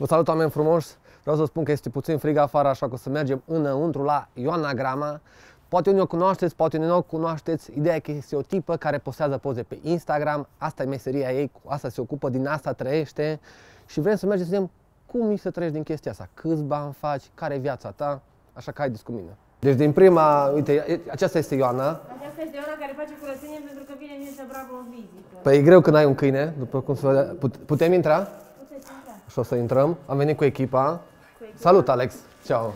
Vă salut, oameni frumoși! Vreau să spun că este puțin frig afară, așa că o să mergem înăuntru la Ioana Grama. Poate unii o cunoașteți, poate unii nu o cunoașteți. Ideea e că este o tipă care postează poze pe Instagram. Asta e meseria ei, cu asta se ocupă, din asta trăiește. Și vrem să mergem să vedem cum e să trăiești din chestia asta. Câți bani faci, care e viața ta. Așa că haideți cu mine. Deci din prima, uite, aceasta este Ioana. Aceasta este ora care face curățenie pentru că vine Mircea Bravo în vizită. Păi e greu când ai un câine, după cum se vedea. Put- Putem intra? Puteți intra. Și o să intrăm. Am venit cu echipa. Salut, Alex! Ceau!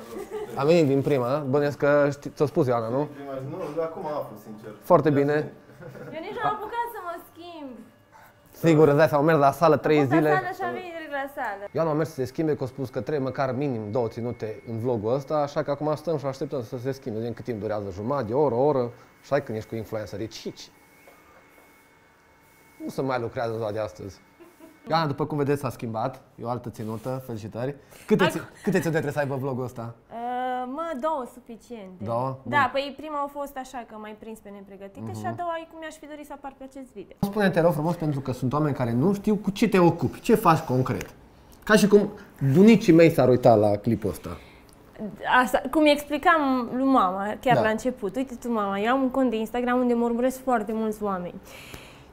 Am venit din prima, bănesc că știi, ți-a spus Ioana, nu? Prima zi, nu, de acum aflu, sincer. Foarte bine. Eu nici nu am apucat să mă schimb. Sigur, îți dai seama, am mers la sală trei Am fost la zile. sală și am venit direct la sală. Ioana a mers să se schimbe, că a spus că trebuie măcar minim două ținute în vlogul ăsta, așa că acum stăm și așteptăm să se schimbe. Vedem cât timp durează, jumătate, de oră, o oră. Și hai când ești cu influencerii, cici. Nu se mai lucrează ziua de astăzi. Ioana, după cum vedeți, s-a schimbat. E o altă ținută, felicitări. Câte, ți- câte ținute trebuie să aibă vlogul ăsta? Uh, mă, două suficiente. Două? Da, Bun. Mhm. păi prima a fost așa că m-ai prins pe nepregătite și a doua e cum mi-aș fi dorit să apar pe acest video. Spune te rog frumos pentru că sunt oameni care nu știu cu ce te ocupi, ce faci concret. Ca și cum bunicii mei s-ar uita la clipul ăsta. Asta, cum explicam lui mama chiar Da. la început, uite tu mama, eu am un cont de Instagram unde mă urmăresc foarte mulți oameni.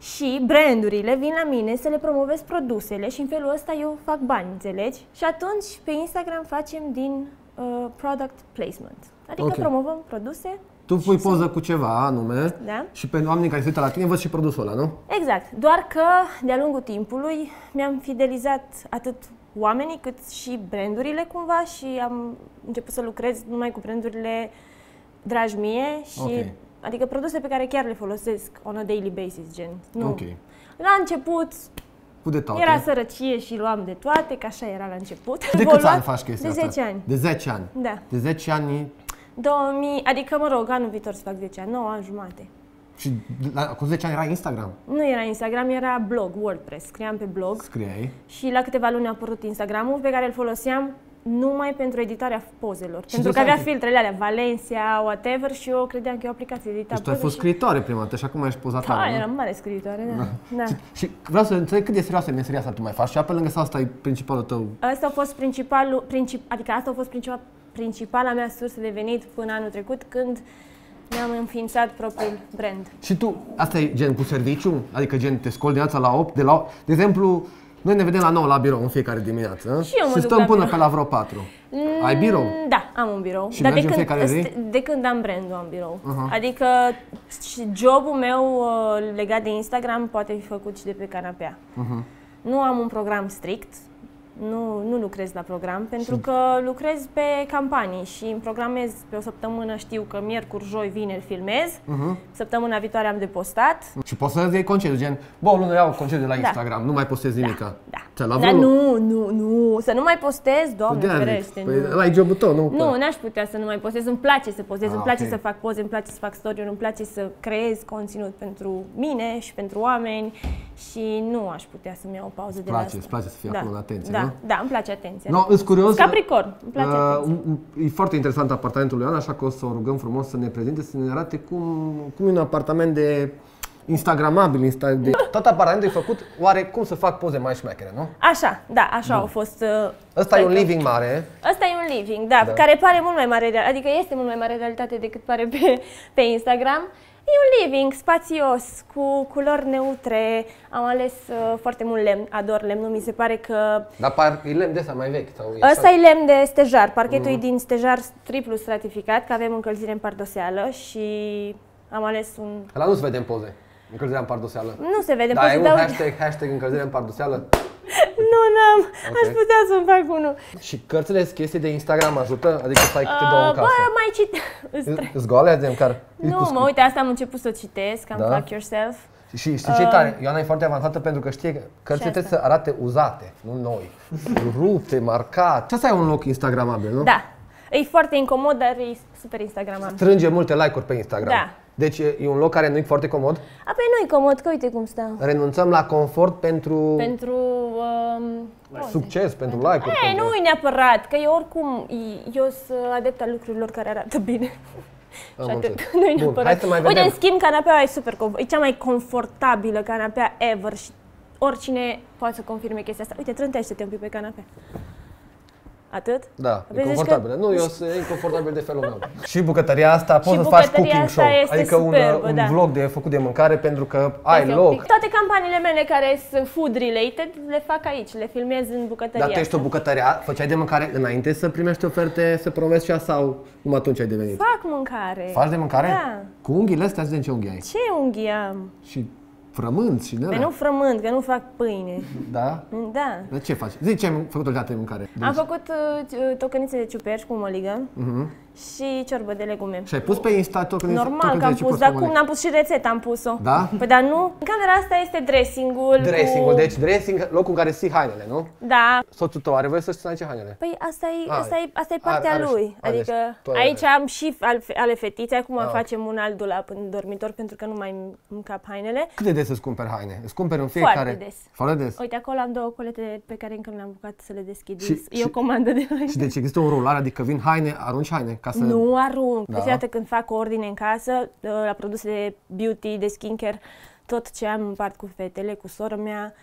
Și brandurile vin la mine să le promovez produsele și în felul ăsta eu fac bani, înțelegi? Și atunci pe Instagram facem din uh, product placement. Adică Ok. promovăm produse. Tu pui poză cu ceva anume Da. și pe oamenii care se uită la tine văd și produsul ăla, nu? Exact, doar că de-a lungul timpului mi-am fidelizat atât oamenii cât și brandurile cumva și am început să lucrez numai cu brandurile dragi mie și Ok. Adică produse pe care chiar le folosesc on a daily basis, gen. Nu. Ok. La început Cu de toate. era sărăcie și luam de toate, că așa era la început. de câți Evoluat ani faci chestia De asta? 10 ani. De 10 ani. Da. De 10 ani 2000, adică mă rog, anul viitor să fac 10 ani, 9 ani jumate. și la, cu 10 ani era Instagram. Nu era Instagram, era blog, WordPress. Scriam pe blog Scriei. Și la câteva luni a apărut Instagramul pe care îl foloseam numai pentru editarea pozelor. Și pentru tu că avea stai- filtrele alea, Valencia, whatever, și eu credeam că e o aplicație de editat Deci tu ai poze fost și... scriitoare prima dată și acum ești pozatoare, Da, nu? eram mare scriitoare, da. da. Și, și vreau să înțeleg cât de serioasă e meseria asta tu mai faci și pe lângă sau asta e principalul tău Asta a fost principalul, princip, adică asta a fost principal, principala mea sursă de venit până anul trecut când mi-am înființat propriul brand. Și tu, asta e gen cu serviciu? Adică gen te scoli dimineața la 8, de la 8, de exemplu, noi ne vedem la 9 la birou în fiecare dimineață Și eu mă duc stăm la până birou. pe la vreo 4. Ai birou? Mm, Da, am un birou. Și Dar mergi de în când, fiecare zi? st- de când am brandul am birou. Aha. Adică și jobul meu uh, legat de Instagram poate fi făcut și de pe canapea. Mhm. Nu am un program strict, nu, nu lucrez la program, pentru că lucrez pe campanii și îmi programez pe o săptămână, știu că miercuri, joi, vineri filmez, Mhm. săptămâna viitoare am de postat. Și poți să iei concediu, gen, bă, o lună iau concediu de la Da. Instagram, nu mai postez nimica. Da. Ți-a luat Dar vreo- nu, nu, nu, să nu mai postez, doamne De-aia zic. ferește, Păi nu. ăla e jobul tău, nu? Nu, n-aș putea să nu mai postez. Îmi place să postez, Ah, îmi place ok. să fac poze, îmi place să fac story îmi place să creez conținut pentru mine și pentru oameni și nu aș putea să-mi iau o pauză de la place, asta. îți place să fii da. acolo în atenție, da, nu? Da, îmi place atenția. No, îți curios. Capricorn, îmi place uh, atenția. un- un- e foarte interesant apartamentul lui Ioana, așa că o să o rugăm frumos să ne prezinte, să ne arate cum, cum e un apartament de instagramabil, insta, de... Tot apartamentul e făcut, oare cum să fac poze mai șmechere, nu? Așa, da, așa au fost. Uh, Ăsta e un stai că- living mare, Ăsta e un living, da, Da. care pare mult mai mare, real- adică este mult mai mare realitate decât pare pe, pe Instagram. E un living spațios, cu culori neutre. Am ales uh, foarte mult lemn, ador lemnul, mi se pare că dar par, e lemn de ăsta mai vechi. Sau e Ăsta așa? e lemn de stejar, parchetul e din stejar triplu stratificat, că avem încălzire în pardoseală și am ales un... Ăla nu se vede în poze, încălzirea în pardoseală. Nu se vede, Da, poți e să un dau... hashtag, hashtag încălzire în pardoseală. Nu, n-am, aș Ok. putea să-mi fac unul. Și cărțile sunt chestii de Instagram ajută? Adică să ai câte două în Uh, bă, casă. mai cit... Îți- Îți goale de care? Nu, mă, uite, asta am început să o citesc, am Da? Fuck Yourself. Și știi ce e tare? Ioana e foarte avansată pentru că știe că cărțile asta? trebuie să arate uzate, nu noi. Rupte, marcate. Și asta e un loc instagramabil, nu? Da, e foarte incomod, dar e super Instagram. Strânge multe like-uri pe Instagram. Da. Deci e e un loc care nu e foarte comod. Apoi nu e comod, că uite cum stau. Renunțăm la confort pentru, Pentru... Um, poze. succes, pentru like-uri. Ei, pentru... nu e neapărat, că eu oricum, eu sunt adeptă a lucrurilor care arată bine. Am Și atât. înțeles. Nu e Bun, neapărat. hai să mai Uite, vedem. în schimb, canapeaua e super, conf- e cea mai confortabilă canapea ever și oricine poate să confirme chestia asta. Uite, trântește-te un pic pe canapea. Atât? Da, Păi e zici confortabilă. Nu, eu sunt inconfortabil de felul meu. și bucătăria asta poți să faci bucătăria cooking asta show. este Adică un, superbă, un da. vlog de făcut de mâncare pentru că ai Este un loc. pic- Toate campaniile mele care sunt food related le fac aici, le filmez în bucătăria. Dar tu ești o asta. bucătăria, făceai de mâncare înainte să primești oferte, să promovezi cea sau numai atunci ai devenit? Fac mâncare. Faci de mâncare? Da. Cu unghiile astea, zi de ce unghi ai? Ce unghi am? Și frămânți și Păi nene. nu frământ, că nu fac pâine. Da? Da. Dar ce faci? Zi ce ai făcut odată de mâncare. Am făcut uh, tocănițe de ciuperci cu măligă Mhm. Și ciorbă de legume. Și ai pus pe Insta tot când Normal că am pus, dar cum n-am pus și rețeta, am pus-o. Da? Păi dar nu, în camera asta este dressingul Dressing-ul, cu... deci dressing, locul în care ții hainele, nu? Da. Soțul tău are voie să-și țină ce hainele. Păi asta e, A, asta e, asta e are- partea are și- lui. a, deci Adică tu ai- aici am și al- ale fetiței, acum A, ok. facem un alt dulap în dormitor pentru că nu mai îmi cap hainele. Cât de des îți cumperi haine? Îți cumperi în fiecare? Foarte des. Foarte des. Uite, acolo am două colete pe care încă nu le-am bucat să le deschid. Și- e și- o comandă de haine. Și deci există un rular, adică vin haine, arunci haine ca să... Nu arunc. Da. Da. Deci, când fac ordine în casă, uh, la produse de beauty, de skincare, tot ce am împart cu fetele, cu sora mea.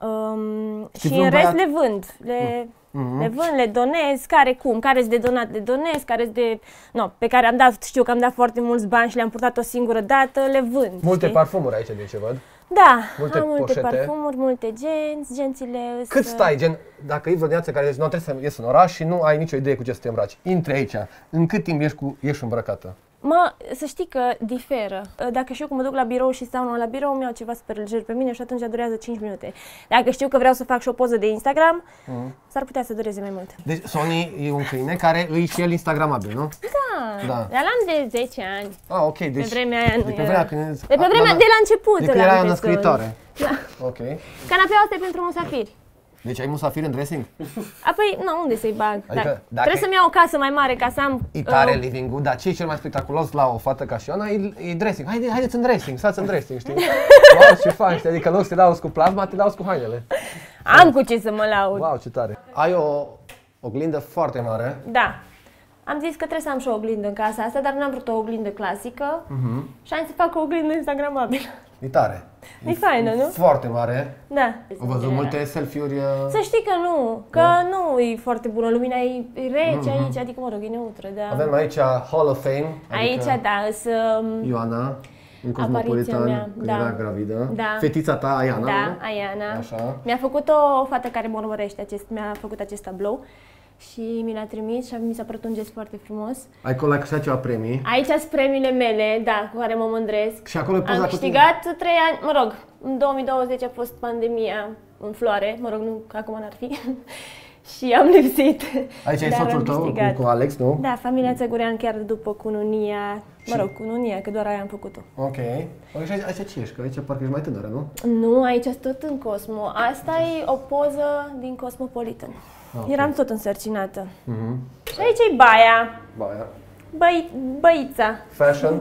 Um, Știți și vreun în rest băiat- le vând. Le, Mhm. le vând, le donez, care cum, care de donat, le donez, care de... No, pe care am dat, știu că am dat foarte mulți bani și le-am purtat o singură dată, le vând. Multe știi? parfumuri aici, din ce văd. Da, multe am multe poșete. parfumuri, multe genți, gențile... Cât sunt- stai, gen, dacă e vreo dimineață care zici, nu trebuie să ies în oraș și nu ai nicio idee cu ce să te îmbraci. Intri aici, în cât timp ești, cu, ești îmbrăcată? Mă, să știi că diferă. Dacă știu că mă duc la birou și stau numai la birou, îmi iau ceva super lejer pe mine și atunci durează 5 minute. Dacă știu că vreau să fac și o poză de Instagram, s-ar putea să dureze mai mult. Deci Sony e un câine care îi și el instagramabil, nu? Da, Da. dar l-am de 10 ani. Ah, ok, deci... Pe vremea aia nu de pe era. vremea când... De pe vremea, de la început De îl când am erai o pe născritoare. Sony. Da. Ok. Canapeaua asta e pentru musafiri. Deci ai musafir în dressing? Apoi, nu, unde să-i bag? Adică, Dacă- dacă- Trebuie să-mi iau o casă mai mare ca să am... E tare uh, living-ul, dar ce e cel mai spectaculos la o fată ca și Ioana e, e dressing. Haide, haideți în dressing, stați în dressing, știi? wow, ce fain, știi? Adică în loc să te lauzi cu plasma, te lauzi cu hainele. am cu ce să mă laud. Wow, ce tare. Ai o oglindă foarte mare. Da. Am zis că trebuie să am și o oglindă în casa asta, dar n-am vrut o oglindă clasică și am să fac o oglindă instagramabilă. E tare. E faină, nu? Foarte mare. Da. Au văzut multe selfie-uri. uh, Să știi că nu, că nu e foarte bună. Lumina e e rece aici, adică, mă rog, e neutră, da. Avem aici Hall of Fame. Aici, da, să... Ioana, în Apariția Cosmopolitan, mea, când da. era gravidă. Da. Fetița ta, Ayana, Da, nu? Aiana. Așa. Mi-a făcut o fată care mă urmărește, acest, mi-a făcut acest tablou și mi l-a trimis și mi s-a părut un gest foarte frumos. Ai câștigat ceva premii. Aici sunt premiile mele, da, cu care mă mândresc. Și acolo e poza Am cu tine. câștigat trei ani, mă rog, în 2020 a fost pandemia în floare, mă rog, nu că acum n-ar fi. și am lipsit. Aici ai dar soțul am tău câștigat. cu, cu Alex, nu? Da, familia Țăgurean chiar după cununia, mă rog, cununia, că doar aia am făcut-o. Ok. Aici, aici ce ești? Că aici parcă ești mai tânără, nu? Nu, aici sunt tot în Cosmo. Asta e o poză din Cosmopolitan. Ok. Eram tot însărcinată. Mhm. Și aici e baia, Baia. băi, băița. Fashion.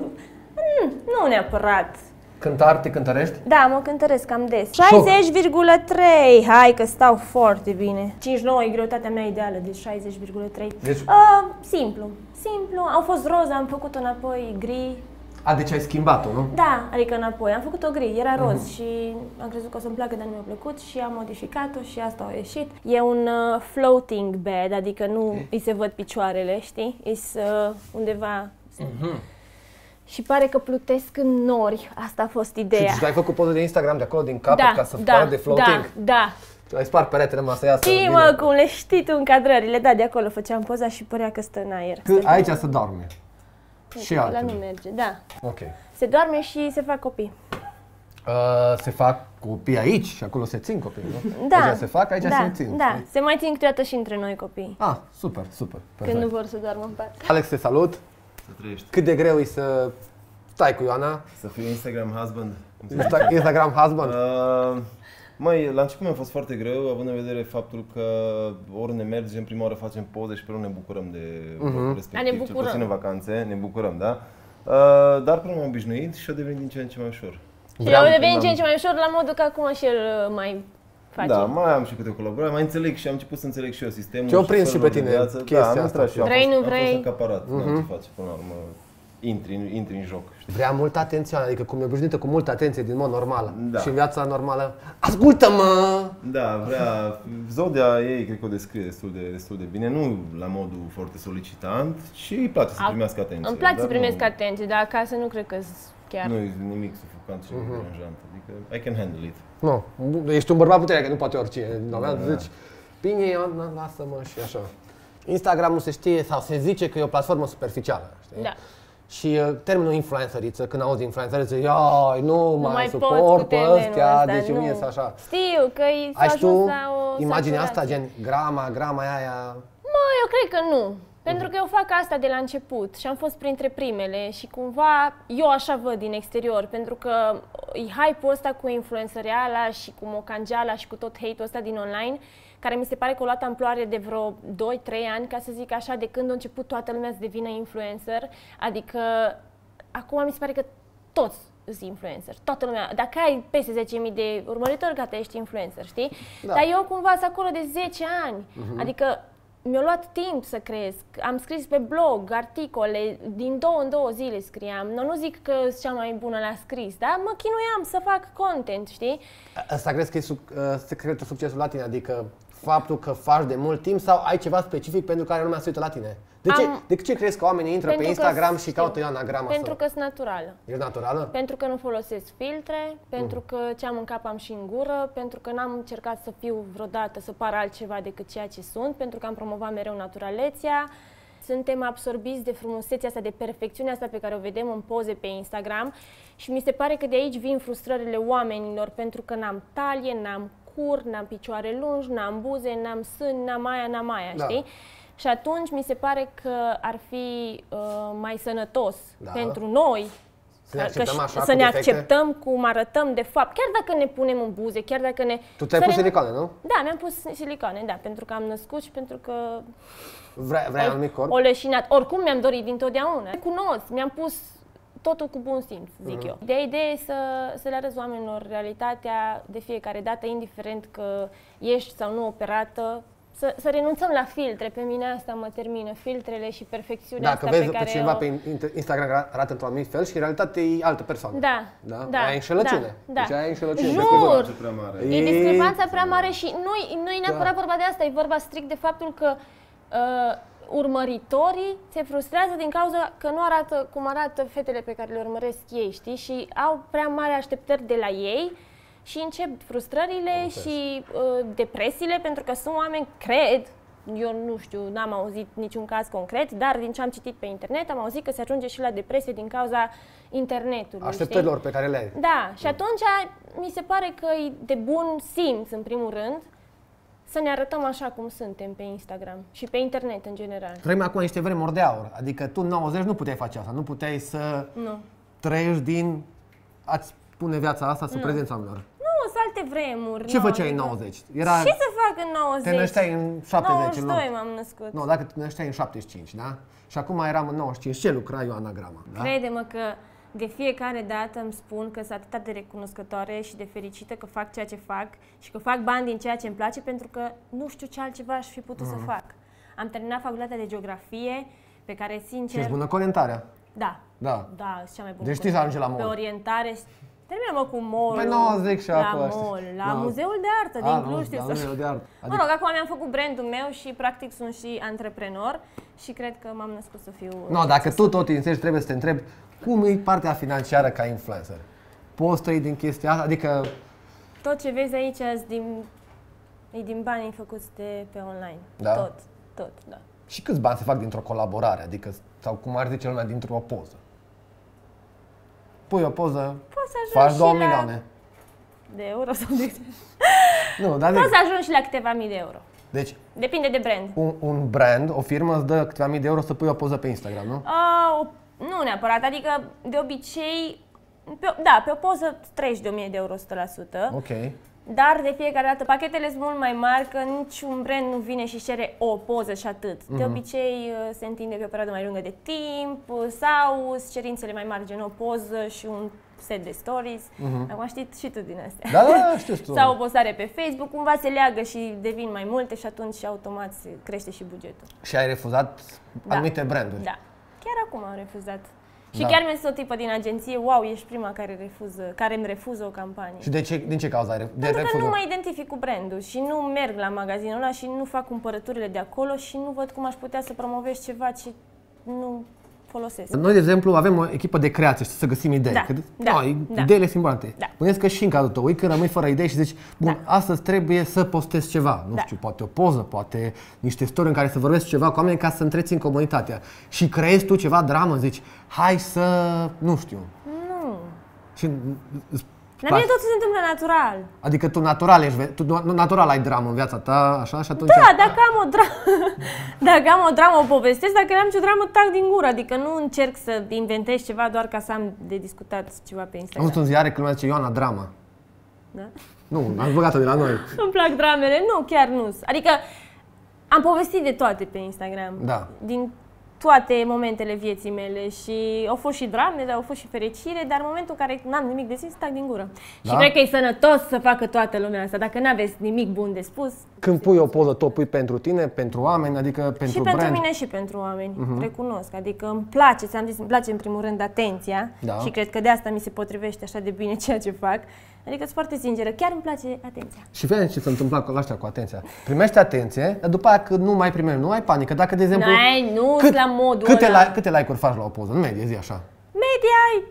Nu neapărat. Cântar, te cântărești? Da, mă cântăresc cam des. Șoc. 60,3. Hai că stau foarte bine. 59 e greutatea mea ideală, deci 60,3. Deci- Uh, simplu. Simplu. Au fost roz, am făcut-o înapoi gri. A, deci ai schimbat-o, nu? Da, adică înapoi. Am făcut-o gri, era roz Mhm. și am crezut că o să-mi placă, dar nu mi-a plăcut și am modificat-o și asta a ieșit. E un uh, floating bed, adică nu îi se văd picioarele, știi? E uh, undeva... Mhm. Și pare că plutesc în nori. Asta a fost ideea. Și tu ai făcut poze de Instagram de acolo, din capăt, ca să da, pară de floating? Da, da. Ai spart peretele numai să iasă Știi, bine. mă, cum le știi tu încadrările, da, de acolo făceam poza și părea că stă în aer. Că aici se doarme. Și La altele. nu merge, da. Ok. Se doarme și se fac copii. Uh, se fac copii aici și acolo se țin copii, nu? Da. Aici se fac, aici da, se țin. Da, se mai țin câteodată și între noi copii. Ah, super, super. Perfect. Când nu vor să doarmă în pat. Alex, te salut. Să trăiești. Cât de greu e să stai cu Ioana? Să fiu Instagram husband. Insta- Instagram husband? Uh, Măi, la început mi-a fost foarte greu, având în vedere faptul că oriunde mergem, prima oară facem poze și pe urmă ne bucurăm de locul respectiv. A, ne Cel bucurăm. puțin în vacanțe, ne bucurăm, da? Uh, dar până m-am obișnuit și a devenit din ce în ce mai ușor. Și Vreau- eu deveni am- ce în ce mai ușor la modul că acum și el uh, mai face. Da, mai am și câte colaborări, mai înțeleg și am început să înțeleg și eu sistemul. Ce-o prins și felul pe de tine viață. chestia Da, am asta. intrat și eu. Am Vrei, fost- nu am vrei? fost acaparat, n-am ce face până la urmă. Intri, în- intri în joc. Știi? Vrea multă atenție, adică cum e obișnuită cu multă atenție din mod normal. Da. Și în viața normală, ascultă-mă! Da, vrea, Zodia ei cred că o descrie destul de, destul de bine, nu la modul foarte solicitant, ci îi place să A- primească atenție. Îmi place dar să primesc nu, atenție, dar acasă nu cred că chiar. Nu e nimic sufocant și Mhm. deranjant, adică I can handle it. Nu, ești un bărbat puternic, că nu poate oricine. Da, Da, da. Zici, bine, Ioana, lasă-mă și așa. Instagramul se știe sau se zice că e o platformă superficială. Știi? Da. Și uh, termenul influenceriță, când auzi influenceriță, ia, nu, mai, mai poți suport cu pe termenul ăstea, ăsta, deci nu. mie să așa. Știu că i s-a Ai și ajuns tu la o imaginea asta, saturație. gen grama, grama aia, Mă, eu cred că nu. Pentru că eu fac asta de la început și am fost printre primele și cumva eu așa văd din exterior, pentru că e hype-ul ăsta cu influențăreala și cu mocangeala și cu tot hate-ul ăsta din online, care mi se pare că a luat amploare de vreo 2-3 ani, ca să zic așa, de când a început toată lumea să devină influencer. Adică acum mi se pare că toți sunt influencer, toată lumea. Dacă ai peste 10.000 de urmăritori, gata, ești influencer, știi? Da. Dar eu cumva sunt acolo de 10 ani. Adică mi-a luat timp să cresc. Am scris pe blog articole, din două în două zile scriam. Nu, nu zic că sunt cea mai bună la scris, dar mă chinuiam să fac content, știi? Asta crezi că e suc- uh, secretul succesului la tine? Adică faptul că faci de mult timp sau ai ceva specific pentru care lumea se uită la tine? De ce, Am- de ce crezi că oamenii intră pe Pentru că Instagram și știu. caută Ioana Grama Pentru sau? că sunt naturală. Ești naturală? Pentru că nu folosesc filtre, pentru că ce am în cap am și în gură, pentru că n-am încercat să fiu vreodată, să par altceva decât ceea ce sunt, pentru că am promovat mereu naturalețea. Suntem absorbiți de frumusețea asta, de perfecțiunea asta pe care o vedem în poze pe Instagram și mi se pare că de aici vin frustrările oamenilor, pentru că n-am talie, n-am cur, n-am picioare lungi, n-am buze, n-am sân, n-am aia, n-am aia, Da. știi? Și atunci mi se pare că ar fi uh, mai sănătos Da. pentru noi Să ne că acceptăm și- așa, să cu ne defecte? acceptăm cum arătăm de fapt, chiar dacă ne punem în buze, chiar dacă ne... Tu ți-ai să pus ne- silicoane, nu? Da, mi-am pus silicone, da, pentru că am născut și pentru că Vrei, vrei un mic corp? o leșinat. Oricum mi-am dorit dintotdeauna. Cunosc, mi-am pus totul cu bun simț, zic Mhm. eu. De idee e să, să le arăți oamenilor realitatea de fiecare dată, indiferent că ești sau nu operată, să, să renunțăm la filtre. Pe mine asta mă termină, filtrele și perfecțiunea Dacă asta vezi pe pe care cineva o... pe in- Instagram arată într-un anumit fel și în realitate e altă persoană. Da, Da? da, Aia e înșelăciune. da, Deci aia e înșelăciune. Jur! Discrepanță prea mare. E E- discrepanța prea mare și nu nu e neapărat Da. vorba de asta, e vorba strict de faptul că uh, urmăritorii se frustrează din cauza că nu arată cum arată fetele pe care le urmăresc ei, știi? Și au prea mari așteptări de la ei și încep frustrările și uh, depresiile, pentru că sunt oameni, cred, eu nu știu, n-am auzit niciun caz concret, dar din ce am citit pe internet am auzit că se ajunge și la depresie din cauza internetului. știi? Așteptărilor pe care le ai. Da, și atunci mi se pare că e de bun simț, în primul rând, să ne arătăm așa cum suntem pe Instagram și pe internet în general. Trăim acum niște vremuri de aur. Adică tu în 90 nu puteai face asta. Nu puteai să Nu. trăiești din a-ți pune viața asta sub prezența oamenilor. Nu, sunt alte vremuri. Ce nu, făceai în nu. 90? Era... Ce să fac în 90? Te nășteai în 70, nu? 92 m-am născut. Nu, dacă te nășteai în 75, da? Și acum eram în 95. Ce lucra Ioana Grama? Da? Crede-mă că de fiecare dată îmi spun că sunt atât de recunoscătoare și de fericită că fac ceea ce fac și că fac bani din ceea ce îmi place pentru că nu știu ce altceva aș fi putut să fac. Am terminat facultatea de geografie pe care, Și sincer, ești bună cu orientarea. da, Da. Da, sunt cea mai bună. Deci știi să ajungi la Pe mall. orientare. Termină-mă cu mall Păi nu, zic și La acolo, știi. mall, la Da. Muzeul de Artă A, din nu, Cluj. știu la să- muzeul de artă. Mă Adică- rog, acum mi-am făcut brandul meu și practic sunt și antreprenor și cred că m-am născut să fiu... Nu, dacă tu tot înțelegi, trebuie să te întrebi cum e partea financiară ca influencer. Poți trăi din chestia asta? Adică, Tot ce vezi aici e din, e din banii făcuți de pe online. Da? Tot, tot, da. și câți bani se fac dintr-o colaborare? Adică, sau cum ar zice lumea, dintr-o poză? Pui o poză, Poți să faci ajungi 2 și la milioane. de euro sau de... Nu, dar Poți zic, să ajungi și la câteva mii de euro. deci Depinde de brand. un, un brand, o firmă îți dă câteva mii de euro să pui o poză pe Instagram, nu? Uh, o- nu neapărat, adică de obicei, pe, o- da, pe o poză treci de 1000 de euro 100%, Ok. Dar de fiecare dată pachetele sunt mult mai mari că niciun brand nu vine și cere o poză și atât. De obicei uh, se întinde pe o perioadă mai lungă de timp uh, sau sunt cerințele mai mari, gen o poză și un set de stories. Acum știi și tu din astea. Da, da, da, știu tu. Sau o postare pe Facebook, cumva se leagă și devin mai multe și atunci automat se crește și bugetul. Și ai refuzat Da. anumite branduri. Da. Chiar acum am refuzat. Și Da. chiar mi este o tipă din agenție, wow, ești prima care refuză, care îmi refuză o campanie. Și de ce, din ce cauza ai re- de Pentru că refuzul? nu mă identific cu brandul și nu merg la magazinul ăla și nu fac cumpărăturile de acolo și nu văd cum aș putea să promovez ceva ce nu folosesc. Noi, de exemplu, avem o echipă de creație, știi, să găsim idei. Da, Că, da, noi, da. Ideile sunt importante. Da. Bănuiesc că și în cazul tău, ui, când rămâi fără idei și zici, bun, astăzi trebuie să postez ceva. Nu Da. știu, poate o poză, poate niște story în care să vorbesc ceva cu oameni ca să întrețin comunitatea. Și creezi tu ceva dramă, zici, hai să, nu știu. Nu. Și îți La place- mine tot se întâmplă natural. Adică tu natural ești, ve- tu nu- natural ai dramă în viața ta, așa, și atunci... Da, dacă am o dramă, dacă am o dramă, o povestesc, dacă n-am nicio dramă, tac din gură. Adică nu încerc să inventez ceva doar ca să am de discutat ceva pe Am Instagram. văzut în ziare când lumea zice Ioana, drama. Da? Nu, am băgat-o de la noi. Îmi plac dramele? Nu, chiar nu. Adică am povestit de toate pe Instagram. Da. Din toate momentele vieții mele și au fost și drame, dar au fost și fericire, dar în momentul în care n-am nimic de zis, tac din gură. Da? Și cred că e sănătos să facă toată lumea asta. Dacă n-aveți nimic bun de spus, Când pui o poză, tot pui pentru tine, pentru oameni, adică pentru și brand. pentru mine și pentru oameni, recunosc. Adică îmi place, ți-am zis, îmi place în primul rând atenția Da. și cred că de asta mi se potrivește așa de bine ceea ce fac. Adică sunt foarte sinceră, chiar îmi place atenția. Și vezi ce se întâmplă cu ăștia cu atenția. Primești atenție, dar după aia când nu mai primești, nu ai panică. Dacă, de exemplu... N-ai, nu cât- la modul câte, ăla. like, câte like-uri faci la o poză? În medie, zi așa. Media ai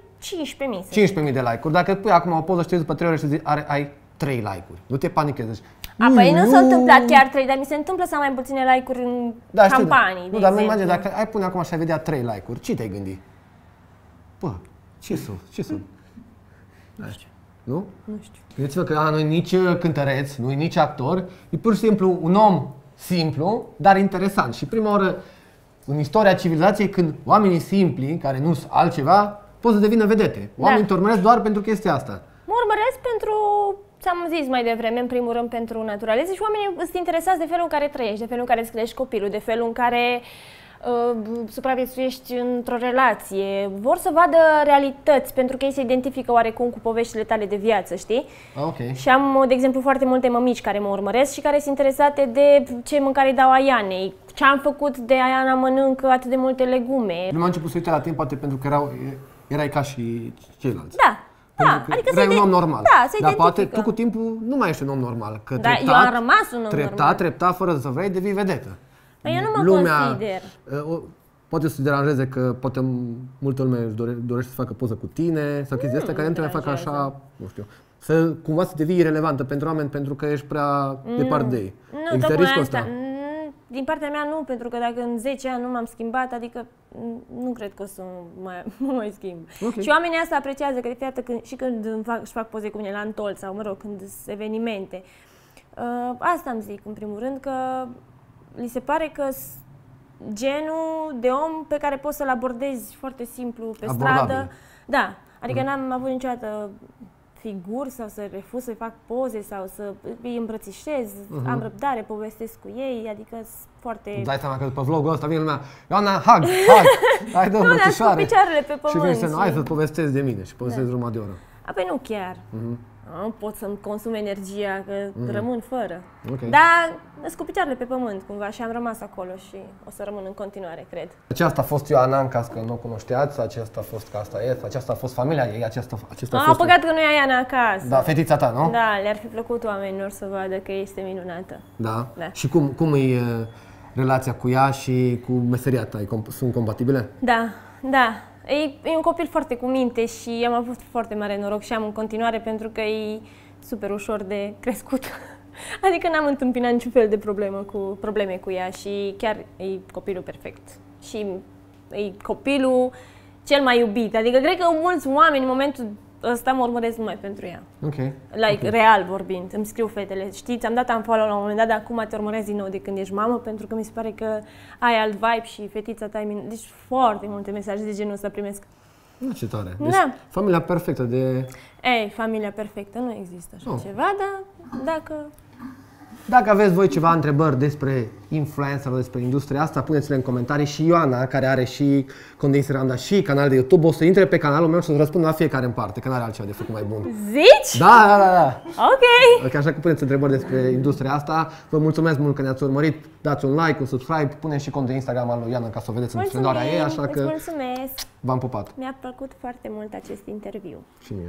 15.000. să 15.000 de like-uri. Dacă pui acum o poză și te uiți după 3 ore și zici, are, ai 3 like-uri. Nu te panichezi. Zici, A, păi nu s-a "Nu." întâmplat chiar 3, dar mi se întâmplă să am mai puține like-uri în Da, știu, campanii, Nu, de dar nu exemplu. imagine, dacă ai pune acum și ai vedea 3 like-uri, ce te-ai gândi? Bă, ce sunt? Ce sunt? Nu știu. Nu? Nu știu. Gândiți-vă că a, nu e nici uh, cântăreț, nu e nici actor, e pur și simplu un om simplu, dar interesant. Și prima oară în istoria civilizației, când oamenii simpli, care nu sunt altceva, pot să devină vedete. Oamenii Da. te urmăresc doar pentru chestia asta. Mă urmăresc pentru, ți-am zis mai devreme, în primul rând pentru naturalețe și oamenii sunt interesați de felul în care trăiești, de felul în care îți crești copilul, de felul în care uh, supraviețuiești într-o relație. Vor să vadă realități, pentru că ei se identifică oarecum cu poveștile tale de viață, știi? Ah, ok. Și am, de exemplu, foarte multe mămici care mă urmăresc și care sunt interesate de ce mâncare dau Aianei, ce am făcut de Aiana mănâncă atât de multe legume. Nu m-am început să uite la tine, poate pentru că erau, erai ca și ceilalți. Da, da, Pentru că adică erai se un om ide- normal. Da, se Dar poate identifică. tu cu timpul nu mai ești un om normal. Că Da, eu treptat, am rămas un om treptat, normal. treptat, fără să vrei, devii vedetă. Păi eu nu mă consider. uh, o- Poate să te deranjeze că poate m- multă lume își dore, dorește să facă poză cu tine sau chestii astea care nu te mai fac deranjează. așa, nu știu, să cumva să devii irelevantă pentru oameni pentru că ești prea departe de ei. Nu, Există tocmai riscul asta. ăsta? Mm, Din partea mea nu, pentru că dacă în 10 ani nu m-am schimbat, adică mm, nu cred că o să mai, mă mai schimb. Ok. Și oamenii asta apreciază, că de fiată când, și când îmi fac, își fac poze cu mine la întol sau, mă rog, când sunt evenimente. Uh, asta îmi zic, în primul rând, că li se pare că s- genul de om pe care poți să-l abordezi foarte simplu pe Abordabil. stradă. Da, adică n-am avut niciodată figuri sau să refuz să fac poze sau să îi îmbrățișez, am răbdare, povestesc cu ei, adică sunt foarte... Îți dai seama că după vlogul ăsta vine lumea, Ioana, hug, hug, hai dă Nu, dar cu îmbrățișare. picioarele pe Și pământ. vine să nu, hai și- să povestesc de mine și povestesc jumătate de oră. A, păi nu chiar. Nu pot să-mi consum energia, că rămân fără. Ok. Dar sunt cu picioarele pe pământ, cumva, și am rămas acolo și o să rămân în continuare, cred. Aceasta a fost Ioana, în caz că nu o cunoșteați, aceasta a fost că asta e, aceasta a fost familia ei, aceasta, acesta a A, fost... păcat că nu e Iana acasă. Da, fetița ta, nu? Da, le-ar fi plăcut oamenilor să vadă că este minunată. Da. Da. Și cum, cum e uh, relația cu ea și cu meseria ta? E comp- sunt compatibile? Da, da. E, e un copil foarte cu minte și am avut foarte mare noroc și am în continuare pentru că e super ușor de crescut. Adică n-am întâmpinat niciun fel de problemă cu, probleme cu ea și chiar e copilul perfect. Și e copilul cel mai iubit. Adică cred că mulți oameni în momentul ăsta mă urmăresc numai pentru ea. Ok. Like, real vorbind, îmi scriu fetele. Știți, am dat unfollow la un moment dat, dar acum te urmăresc din nou de când ești mamă, pentru că mi se pare că ai alt vibe și fetița ta e min- Deci foarte multe mesaje de genul ăsta primesc. Nu, ce tare. Deci, Da. familia perfectă de... Ei, familia perfectă, nu există așa Oh. ceva, dar dacă Dacă aveți voi ceva întrebări despre influencer, despre industria asta, puneți-le în comentarii și Ioana, care are și cont de Instagram, dar și canal de YouTube, o să intre pe canalul meu și să răspund la fiecare în parte, că nu are altceva de făcut mai bun. Zici? Da, da, da, da. Ok! Ok, așa că puneți întrebări despre industria asta. Vă mulțumesc mult că ne-ați urmărit. Dați un like, un subscribe, puneți și cont de Instagram al lui Ioana ca să o vedeți în splendoarea ei, așa îți că mulțumesc! v-am pupat. Mi-a plăcut foarte mult acest interviu. Și mie.